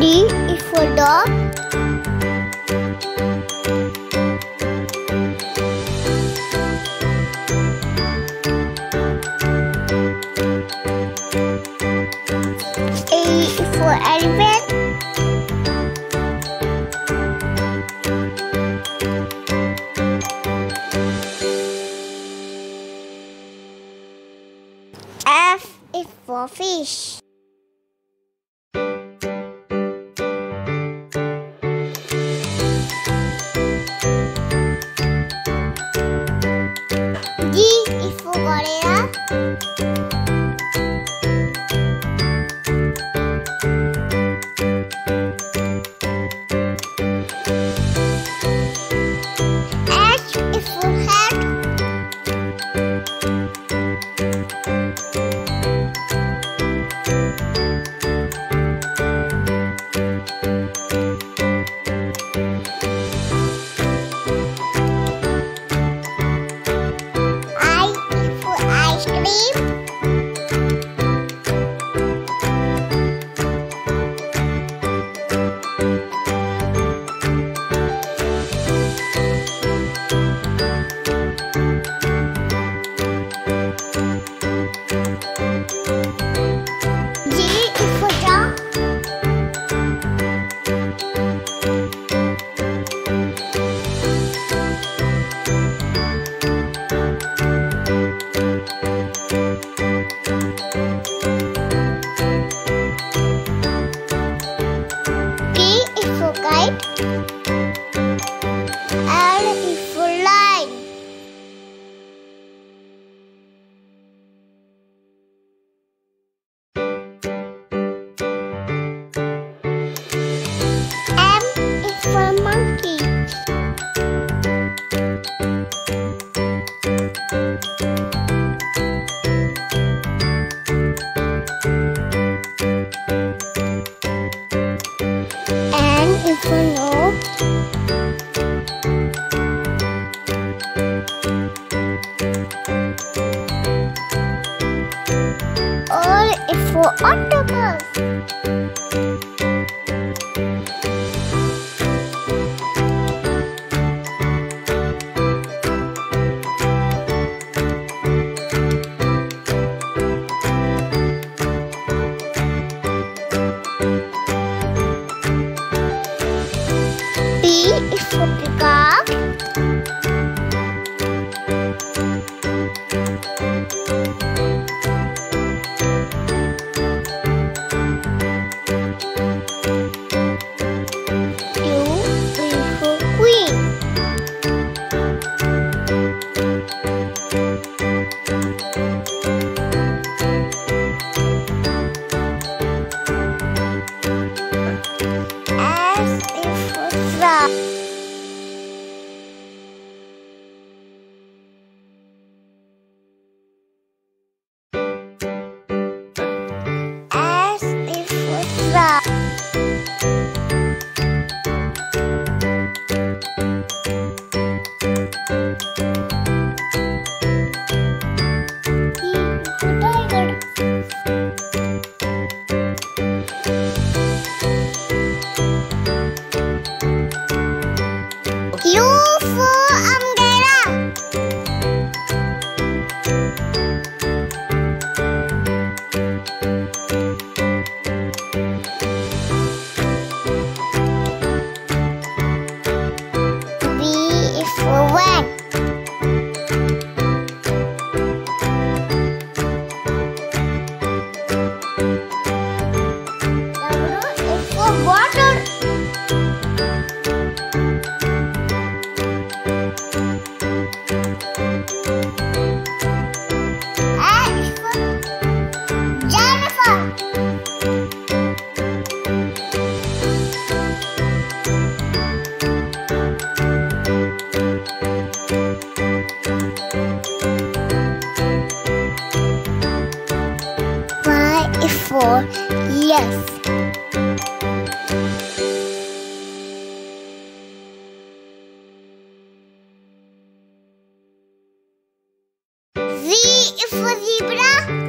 D is for dog. E is for elephant. F is for fish. All is for octopus. for yes. Z for zebra.